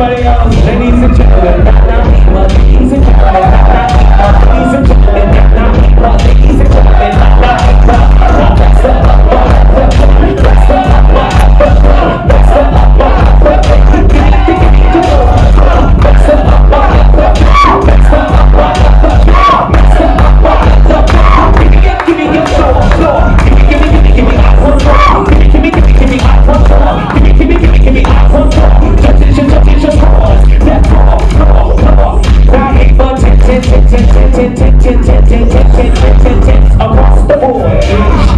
anybody else, ladies and gentlemen, across the board.